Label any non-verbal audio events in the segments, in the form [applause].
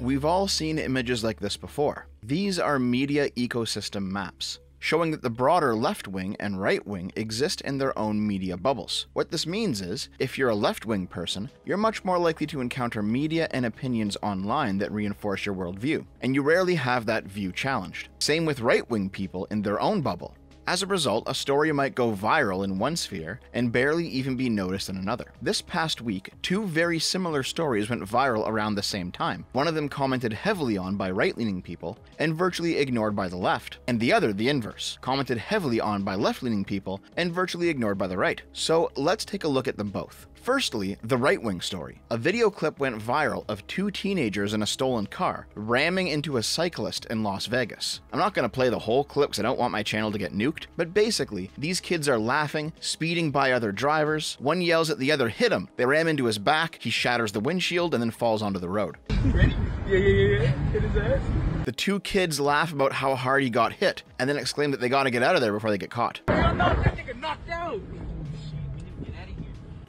We've all seen images like this before. These are media ecosystem maps, showing that the broader left wing and right wing exist in their own media bubbles. What this means is, if you're a left wing person, you're much more likely to encounter media and opinions online that reinforce your worldview, and you rarely have that view challenged. Same with right wing people in their own bubble. As a result, a story might go viral in one sphere and barely even be noticed in another. This past week, two very similar stories went viral around the same time. One of them commented heavily on by right leaning people and virtually ignored by the left, and the other, the inverse, commented heavily on by left leaning people and virtually ignored by the right. So let's take a look at them both. Firstly, the right wing story. A video clip went viral of two teenagers in a stolen car ramming into a cyclist in Las Vegas. I'm not going to play the whole clip because I don't want my channel to get nuked, but basically, these kids are laughing, speeding by other drivers. One yells at the other, hit him. They ram into his back, he shatters the windshield, and then falls onto the road. Ready? Yeah, yeah, yeah. Hit his ass. The two kids laugh about how hard he got hit, and then exclaim that they gotta get out of there before they get caught.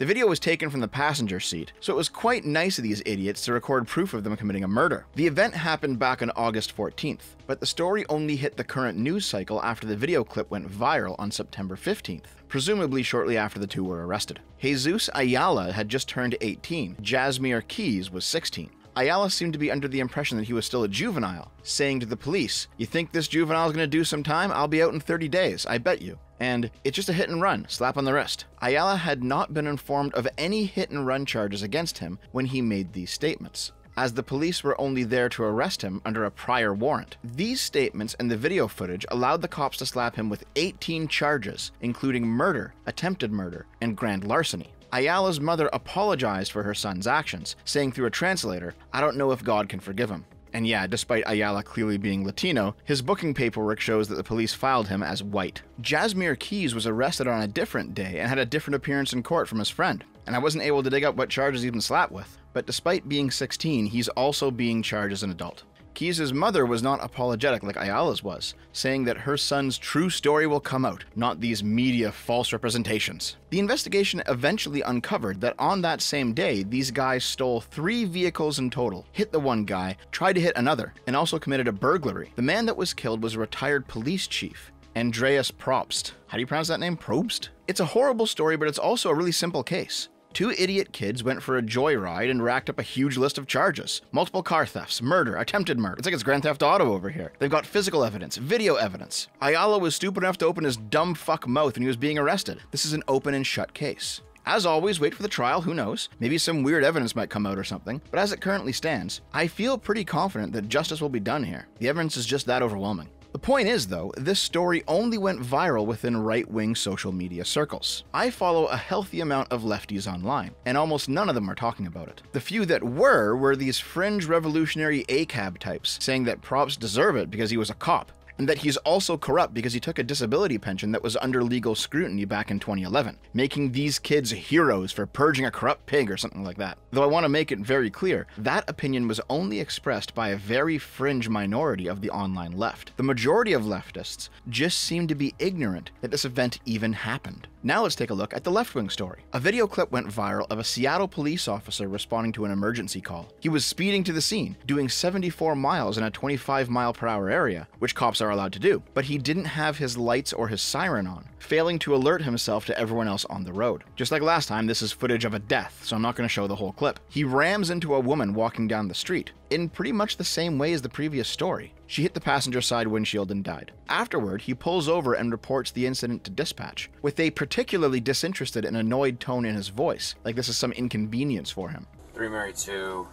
The video was taken from the passenger seat, so it was quite nice of these idiots to record proof of them committing a murder. The event happened back on August 14th, but the story only hit the current news cycle after the video clip went viral on September 15th, presumably shortly after the two were arrested. Jesus Ayala had just turned 18, Jzamir Keys was 16. Ayala seemed to be under the impression that he was still a juvenile, saying to the police, You think this juvenile is going to do some time? I'll be out in 30 days, I bet you. And it's just a hit and run, slap on the wrist. Ayala had not been informed of any hit and run charges against him when he made these statements as the police were only there to arrest him under a prior warrant. These statements and the video footage allowed the cops to slap him with 18 charges, including murder, attempted murder, and grand larceny. Ayala's mother apologized for her son's actions, saying through a translator, I don't know if God can forgive him. And yeah, despite Ayala clearly being Latino, his booking paperwork shows that the police filed him as white. Jzamir Keys was arrested on a different day and had a different appearance in court from his friend, and I wasn't able to dig up what charges he's been slapped with. But despite being 16, he's also being charged as an adult. Keys' mother was not apologetic like Ayala's was, saying that her son's true story will come out, not these media false representations. The investigation eventually uncovered that on that same day, these guys stole three vehicles in total, hit the one guy, tried to hit another, and also committed a burglary. The man that was killed was a retired police chief, Andreas Probst. How do you pronounce that name? Probst? It's a horrible story, but it's also a really simple case. Two idiot kids went for a joyride and racked up a huge list of charges multiple car thefts, murder, attempted murder. It's like it's Grand Theft Auto over here. They've got physical evidence, video evidence. Ayala was stupid enough to open his dumb fuck mouth when he was being arrested. This is an open and shut case. As always, wait for the trial, who knows? Maybe some weird evidence might come out or something. But as it currently stands, I feel pretty confident that justice will be done here. The evidence is just that overwhelming. The point is, though, this story only went viral within right wing social media circles. I follow a healthy amount of lefties online, and almost none of them are talking about it. The few that were were these fringe revolutionary ACAB types saying that Probst deserve it because he was a cop, and that he's also corrupt because he took a disability pension that was under legal scrutiny back in 2011, making these kids heroes for purging a corrupt pig or something like that. Though I want to make it very clear, that opinion was only expressed by a very fringe minority of the online left. The majority of leftists just seem to be ignorant that this event even happened. Now let's take a look at the left wing story. A video clip went viral of a Seattle police officer responding to an emergency call. He was speeding to the scene, doing 74 miles in a 25 mile per hour area, which cops are allowed to do, but he didn't have his lights or his siren on, failing to alert himself to everyone else on the road. Just like last time, this is footage of a death, so I'm not going to show the whole clip. He rams into a woman walking down the street, in pretty much the same way as the previous story. She hit the passenger side windshield and died. Afterward, he pulls over and reports the incident to dispatch, with a particularly disinterested and annoyed tone in his voice, like this is some inconvenience for him. 3 Mary 2,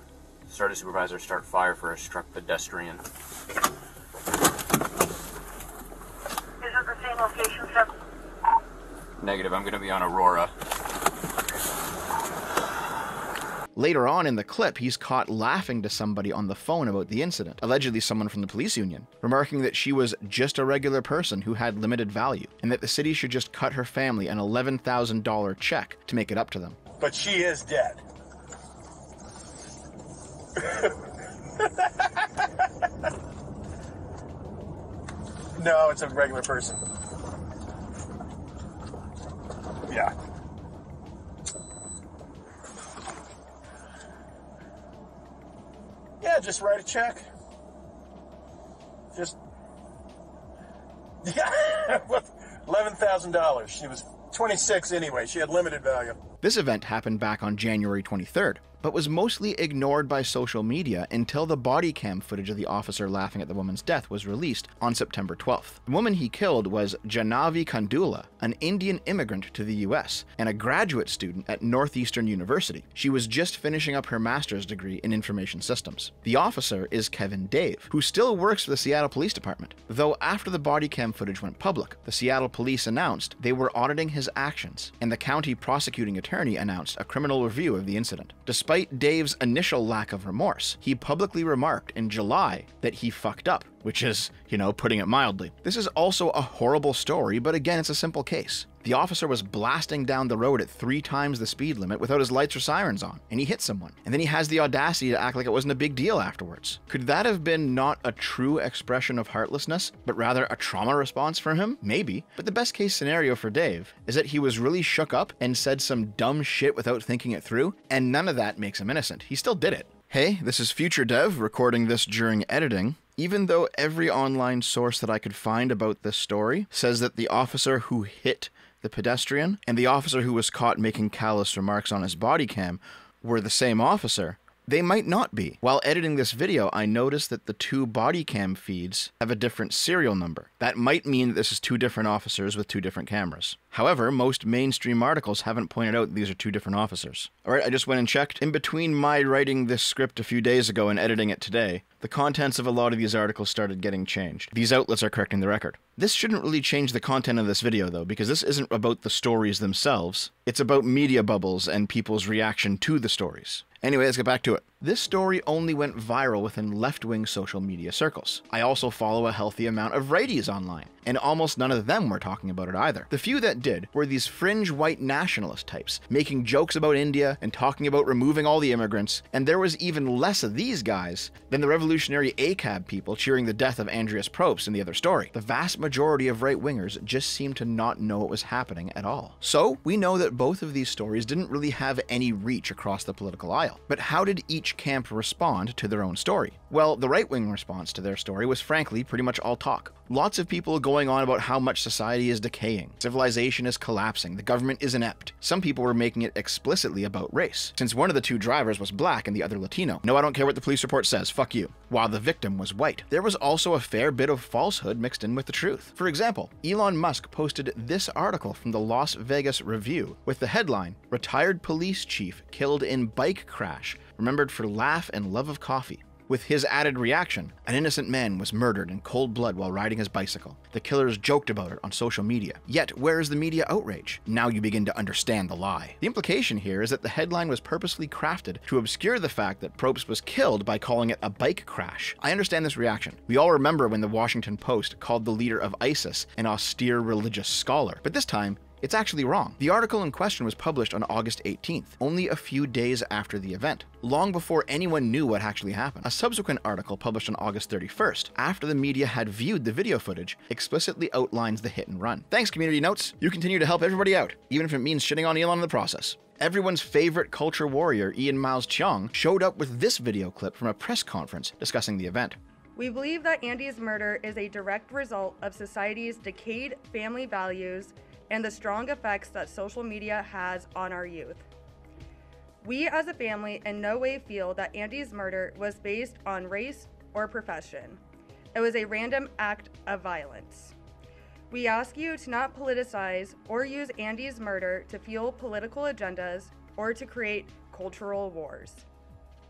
start a supervisor, start fire for a struck pedestrian. Is it the same location, sir? Negative, I'm going to be on Aurora. Later on in the clip, he's caught laughing to somebody on the phone about the incident, allegedly someone from the police union, remarking that she was just a regular person who had limited value, and that the city should just cut her family an $11,000 check to make it up to them. But she is dead. [laughs] no, it's a regular person. Yeah, just write a check. Just yeah, [laughs] eleven thousand dollars. She was twenty six anyway. She had limited value. This event happened back on January 23rd, but was mostly ignored by social media until the body cam footage of the officer laughing at the woman's death was released on September 12th. The woman he killed was Jaahnavi Kandula, an Indian immigrant to the US and a graduate student at Northeastern University. She was just finishing up her master's degree in information systems. The officer is Kevin Dave, who still works for the Seattle Police Department. Though after the body cam footage went public, the Seattle police announced they were auditing his actions, and the county prosecuting attorney announced a criminal review of the incident. Despite Dave's initial lack of remorse, he publicly remarked in July that he fucked up, which is, you know, putting it mildly. This is also a horrible story, but again, it's a simple case. The officer was blasting down the road at three times the speed limit without his lights or sirens on, and he hit someone. And then he has the audacity to act like it wasn't a big deal afterwards. Could that have been not a true expression of heartlessness, but rather a trauma response from him? Maybe. But the best case scenario for Dave is that he was really shook up and said some dumb shit without thinking it through, and none of that makes him innocent. He still did it. Hey, this is Future Dev recording this during editing. Even though every online source that I could find about this story says that the officer who hit the pedestrian and the officer who was caught making callous remarks on his body cam were the same officer, they might not be. While editing this video, I noticed that the two body cam feeds have a different serial number. That might mean that this is two different officers with two different cameras. However, most mainstream articles haven't pointed out these are two different officers. Alright, I just went and checked. In between my writing this script a few days ago and editing it today, the contents of a lot of these articles started getting changed. These outlets are correcting the record. This shouldn't really change the content of this video though, because this isn't about the stories themselves. It's about media bubbles and people's reaction to the stories. Anyway, let's get back to it. This story only went viral within left wing social media circles. I also follow a healthy amount of righties online, and almost none of them were talking about it either. The few that did were these fringe white nationalist types, making jokes about India and talking about removing all the immigrants, and there was even less of these guys than the revolutionary ACAB people cheering the death of Andreas Probst in the other story. The vast majority of right wingers just seemed to not know what was happening at all. So, we know that both of these stories didn't really have any reach across the political aisle. But how did each camp respond to their own story? Well, the right wing response to their story was frankly pretty much all talk. Lots of people going on about how much society is decaying, civilization is collapsing, the government is inept. Some people were making it explicitly about race, since one of the two drivers was black and the other Latino. No, I don't care what the police report says, fuck you. While the victim was white. There was also a fair bit of falsehood mixed in with the truth. For example, Elon Musk posted this article from the Las Vegas Review with the headline Retired Police Chief Killed in Bike Crash, Remembered for Laugh and Love of Coffee. With his added reaction, an innocent man was murdered in cold blood while riding his bicycle. The killers joked about it on social media. Yet, where is the media outrage? Now you begin to understand the lie. The implication here is that the headline was purposely crafted to obscure the fact that Probst was killed by calling it a bike crash. I understand this reaction. We all remember when the Washington Post called the leader of ISIS an austere religious scholar, but this time, it's actually wrong. The article in question was published on August 18th, only a few days after the event, long before anyone knew what actually happened. A subsequent article published on August 31st, after the media had viewed the video footage, explicitly outlines the hit and run. Thanks, Community Notes. You continue to help everybody out, even if it means shitting on Elon in the process. Everyone's favorite culture warrior, Ian Miles Cheong, showed up with this video clip from a press conference discussing the event. We believe that Andy's murder is a direct result of society's decayed family values and the strong effects that social media has on our youth. We as a family in no way feel that Andy's murder was based on race or profession. It was a random act of violence. We ask you to not politicize or use Andy's murder to fuel political agendas or to create cultural wars.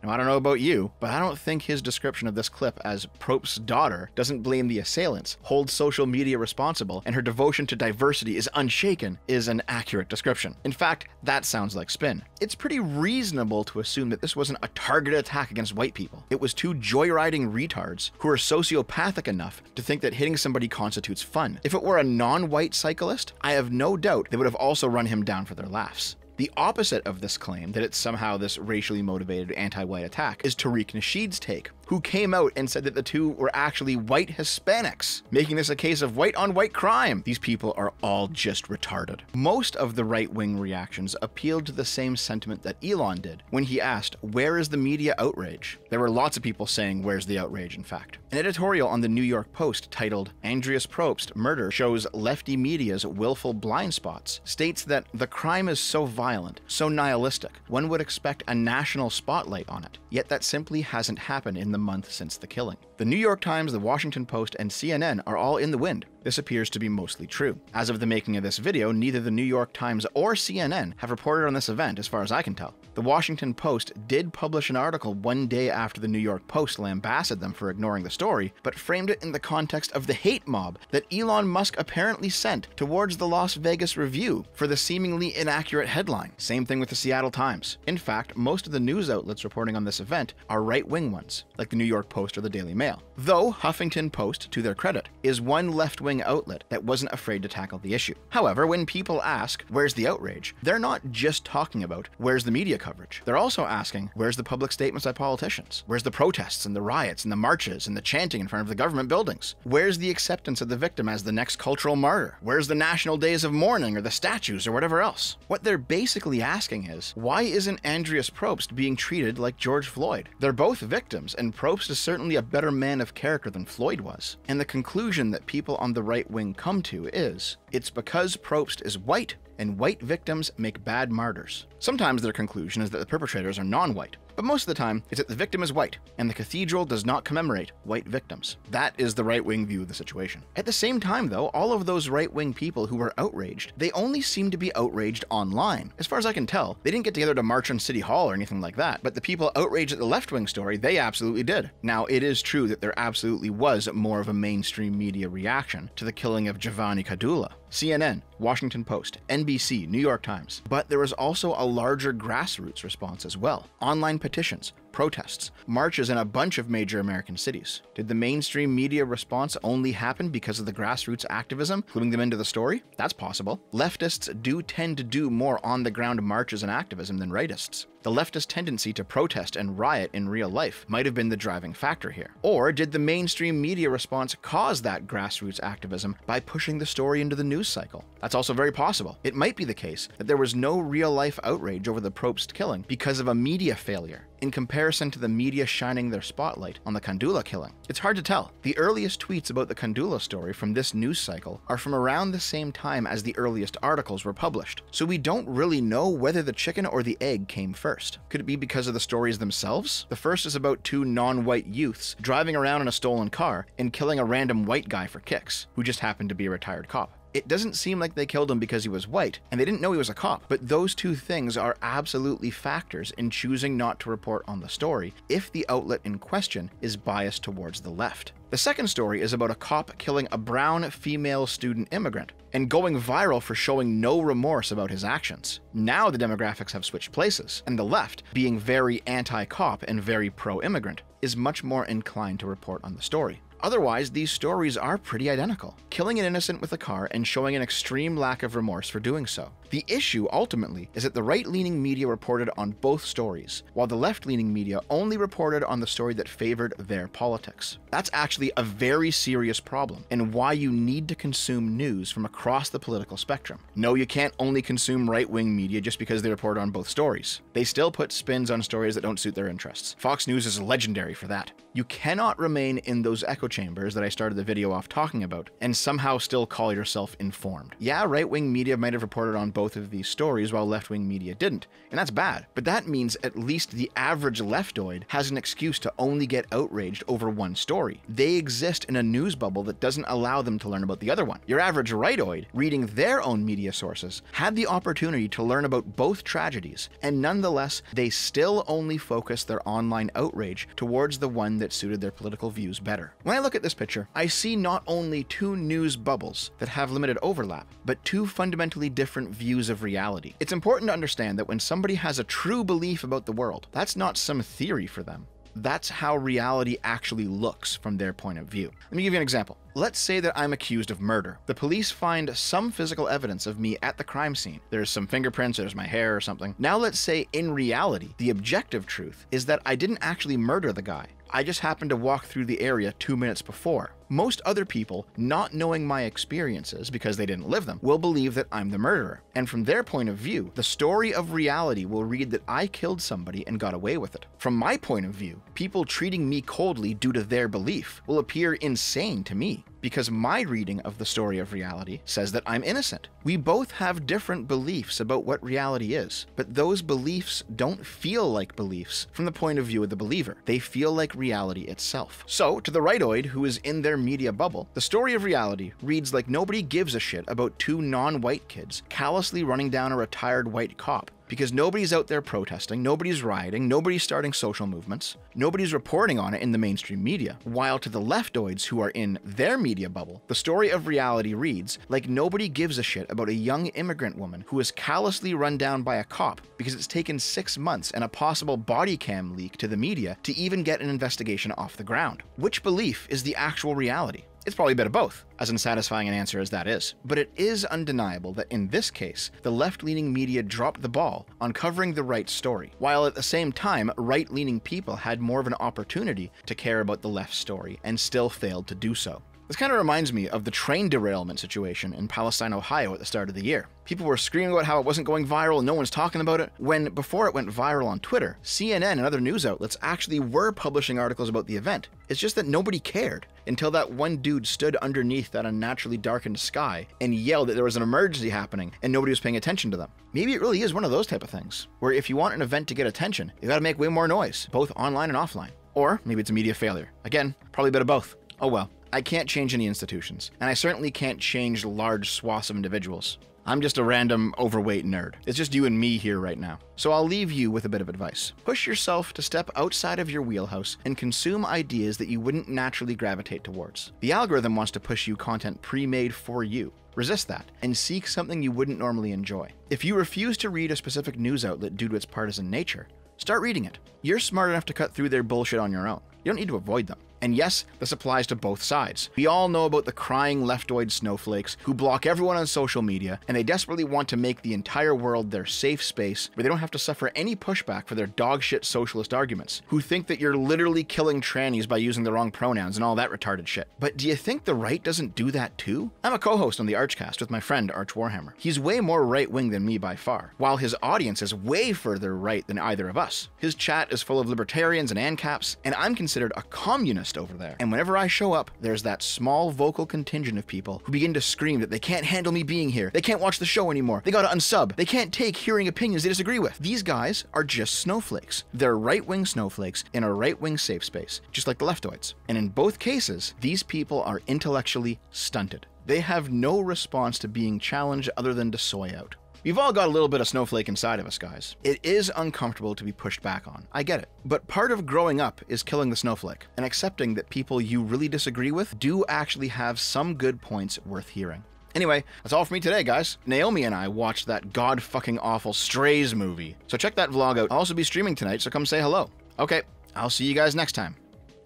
Now, I don't know about you, but I don't think his description of this clip as Probst's daughter doesn't blame the assailants, holds social media responsible, and her devotion to diversity is unshaken is an accurate description. In fact, that sounds like spin. It's pretty reasonable to assume that this wasn't a targeted attack against white people. It was two joyriding retards who are sociopathic enough to think that hitting somebody constitutes fun. If it were a non white cyclist, I have no doubt they would have also run him down for their laughs. The opposite of this claim, that it's somehow this racially motivated anti white attack, is Tariq Nasheed's take, who came out and said that the two were actually white Hispanics, making this a case of white on white crime. These people are all just retarded. Most of the right wing reactions appealed to the same sentiment that Elon did when he asked, Where is the media outrage? There were lots of people saying, Where's the outrage, in fact. An editorial on the New York Post titled, Andreas Probst Murder Shows Lefty Media's Willful Blind Spots states that the crime is so violent, so nihilistic, one would expect a national spotlight on it, yet that simply hasn't happened in the month since the killing. The New York Times, the Washington Post, and CNN are all in the wind. This appears to be mostly true. As of the making of this video, neither the New York Times or CNN have reported on this event as far as I can tell. The Washington Post did publish an article one day after the New York Post lambasted them for ignoring the story, but framed it in the context of the hate mob that Elon Musk apparently sent towards the Las Vegas Review for the seemingly inaccurate headline. Same thing with the Seattle Times. In fact, most of the news outlets reporting on this event are right wing ones, like the New York Post or the Daily Mail. Though Huffington Post, to their credit, is one left wing outlet that wasn't afraid to tackle the issue. However, when people ask, where's the outrage, they're not just talking about where's the media coverage. They're also asking, where's the public statements by politicians? Where's the protests and the riots and the marches and the chanting in front of the government buildings? Where's the acceptance of the victim as the next cultural martyr? Where's the national days of mourning or the statues or whatever else? What they're basically asking is, why isn't Andreas Probst being treated like George Floyd? They're both victims, and Probst is certainly a better man of character than Floyd was. And the conclusion that people on the right wing come to is, it's because Probst is white and white victims make bad martyrs. Sometimes their conclusion is that the perpetrators are non white, but most of the time it's that the victim is white, and the cathedral does not commemorate white victims. That is the right wing view of the situation. At the same time, though, all of those right wing people who were outraged, they only seem to be outraged online. As far as I can tell, they didn't get together to march on City Hall or anything like that, but the people outraged at the left wing story, they absolutely did. Now, it is true that there absolutely was more of a mainstream media reaction to the killing of Jaahnavi Kandula. CNN, Washington Post, NBC, New York Times. But there was also a larger grassroots response as well. Online petitions, protests, marches in a bunch of major American cities. Did the mainstream media response only happen because of the grassroots activism, cluing them into the story? That's possible. Leftists do tend to do more on the ground marches and activism than rightists. The leftist tendency to protest and riot in real life might have been the driving factor here. Or did the mainstream media response cause that grassroots activism by pushing the story into the news cycle? That's also very possible. It might be the case that there was no real life outrage over the Probst killing because of a media failure in comparison to the media shining their spotlight on the Kandula killing. It's hard to tell. The earliest tweets about the Kandula story from this news cycle are from around the same time as the earliest articles were published, so we don't really know whether the chicken or the egg came first. Could it be because of the stories themselves? The first is about two non white youths driving around in a stolen car and killing a random white guy for kicks, who just happened to be a retired cop. It doesn't seem like they killed him because he was white, and they didn't know he was a cop. But those two things are absolutely factors in choosing not to report on the story if the outlet in question is biased towards the left. The second story is about a cop killing a brown female student immigrant and going viral for showing no remorse about his actions. Now the demographics have switched places, and the left, being very anti cop and very pro immigrant, is much more inclined to report on the story. Otherwise, these stories are pretty identical, killing an innocent with a car and showing an extreme lack of remorse for doing so. The issue, ultimately, is that the right leaning media reported on both stories, while the left leaning media only reported on the story that favored their politics. That's actually a very serious problem, and why you need to consume news from across the political spectrum. No, you can't only consume right wing media just because they report on both stories. They still put spins on stories that don't suit their interests. Fox News is legendary for that. You cannot remain in those echo chambers that I started the video off talking about and somehow still call yourself informed. Yeah, right wing media might have reported on both of these stories while left wing media didn't, and that's bad. But that means at least the average leftoid has an excuse to only get outraged over one story. They exist in a news bubble that doesn't allow them to learn about the other one. Your average rightoid, reading their own media sources, had the opportunity to learn about both tragedies, and nonetheless, they still only focus their online outrage towards the one that suited their political views better. When I look at this picture, I see not only two news bubbles that have limited overlap, but two fundamentally different views of reality. It's important to understand that when somebody has a true belief about the world, that's not some theory for them. That's how reality actually looks from their point of view. Let me give you an example. Let's say that I'm accused of murder. The police find some physical evidence of me at the crime scene. There's some fingerprints, there's my hair or something. Now let's say in reality, the objective truth is that I didn't actually murder the guy. I just happened to walk through the area two minutes before. Most other people, not knowing my experiences because they didn't live them, will believe that I'm the murderer. And from their point of view, the story of reality will read that I killed somebody and got away with it. From my point of view, people treating me coldly due to their belief will appear insane to me because my reading of the story of reality says that I'm innocent. We both have different beliefs about what reality is, but those beliefs don't feel like beliefs from the point of view of the believer. They feel like reality itself. So, to the rightoid who is in their media bubble, the story of reality reads like nobody gives a shit about two non white kids callously running down a retired white cop because nobody's out there protesting, nobody's rioting, nobody's starting social movements, nobody's reporting on it in the mainstream media. While to the leftoids who are in their media bubble, the story of reality reads like nobody gives a shit about a young immigrant woman who is callously run down by a cop because it's taken six months and a possible body cam leak to the media to even get an investigation off the ground. Which belief is the actual reality? It's probably a bit of both, as unsatisfying an answer as that is. But it is undeniable that in this case, the left leaning media dropped the ball on covering the right story, while at the same time, right leaning people had more of an opportunity to care about the left story and still failed to do so. This kind of reminds me of the train derailment situation in Palestine, Ohio at the start of the year. People were screaming about how it wasn't going viral no one's talking about it, when before it went viral on Twitter, CNN and other news outlets actually were publishing articles about the event. It's just that nobody cared until that one dude stood underneath that unnaturally darkened sky and yelled that there was an emergency happening and nobody was paying attention to them. Maybe it really is one of those type of things, where if you want an event to get attention, you gotta make way more noise, both online and offline. Or maybe it's a media failure. Again, probably a bit of both. Oh well. I can't change any institutions, and I certainly can't change large swaths of individuals. I'm just a random overweight nerd. It's just you and me here right now. So I'll leave you with a bit of advice. Push yourself to step outside of your wheelhouse and consume ideas that you wouldn't naturally gravitate towards. The algorithm wants to push you content pre made for you. Resist that and seek something you wouldn't normally enjoy. If you refuse to read a specific news outlet due to its partisan nature, start reading it. You're smart enough to cut through their bullshit on your own. You don't need to avoid them. And yes, this applies to both sides. We all know about the crying leftoid snowflakes who block everyone on social media, and they desperately want to make the entire world their safe space where they don't have to suffer any pushback for their dogshit socialist arguments, who think that you're literally killing trannies by using the wrong pronouns and all that retarded shit. But do you think the right doesn't do that too? I'm a co host on the Archcast with my friend Arch Warhammer. He's way more right wing than me by far, while his audience is way further right than either of us. His chat is full of libertarians and ANCAPs, and I'm considered a communist over there. And whenever I show up, there's that small vocal contingent of people who begin to scream that they can't handle me being here. They can't watch the show anymore. They gotta unsub. They can't take hearing opinions they disagree with. These guys are just snowflakes. They're right wing snowflakes in a right wing safe space, just like the leftoids. And in both cases, these people are intellectually stunted. They have no response to being challenged other than to soy out. We've all got a little bit of snowflake inside of us, guys. It is uncomfortable to be pushed back on. I get it. But part of growing up is killing the snowflake and accepting that people you really disagree with do actually have some good points worth hearing. Anyway, that's all for me today, guys. Naomi and I watched that god fucking awful Strays movie. So check that vlog out. I'll also be streaming tonight, so come say hello. Okay, I'll see you guys next time.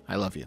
I love you.